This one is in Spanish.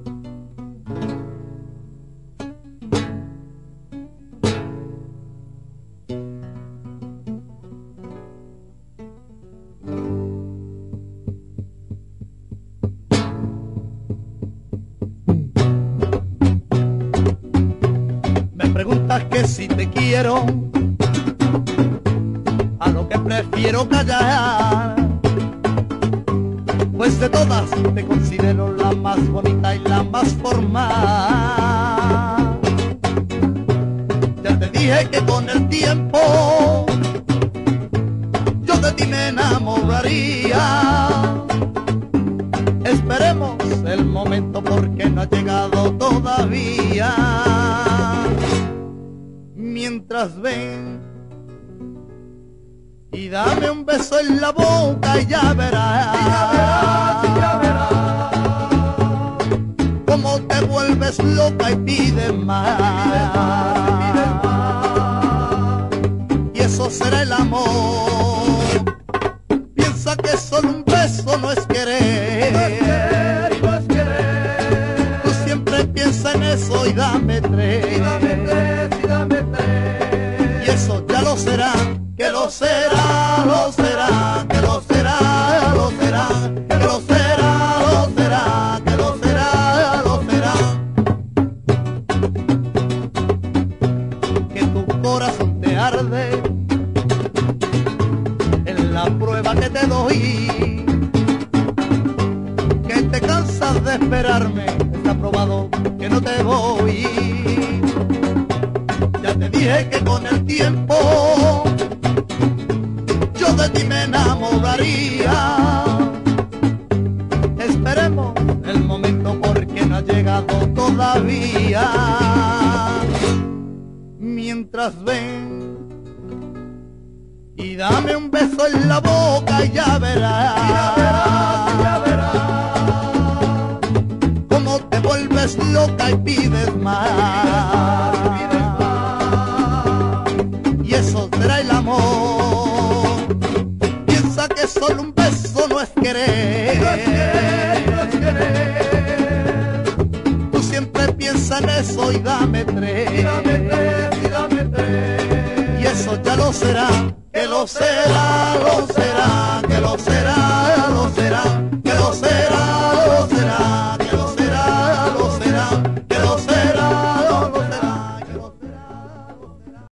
Me preguntas que si te quiero, a lo que prefiero callar. Pues de todas te considero la más bonita y la más formal. Ya te dije que con el tiempo yo de ti me enamoraría. Esperemos el momento porque no ha llegado todavía. Mientras ven y dame un beso en la boca y ya verás. Loca y pides más. Y eso será el amor. Piensa que solo un beso no es querer. Tú siempre piensa en eso y dame tres. Y dame tres, y dame tres. Y eso ya lo será, que lo será, lo será, en la prueba que te doy. Que te cansas de esperarme, está probado que no te voy. Ya te dije que con el tiempo yo de ti me enamoraría. Esperemos el momento porque no ha llegado todavía. Mientras ven dame un beso en la boca y ya verás. Ya verás, Cómo te vuelves loca y pides más. pides más. y eso será el amor. Piensa que solo un beso no es Y no es querer, querer. y no es querer. Tú siempre piensas en eso y dame Y tres. dame tres, y dame tres. Y eso ya lo será, lo será, lo será, que lo será,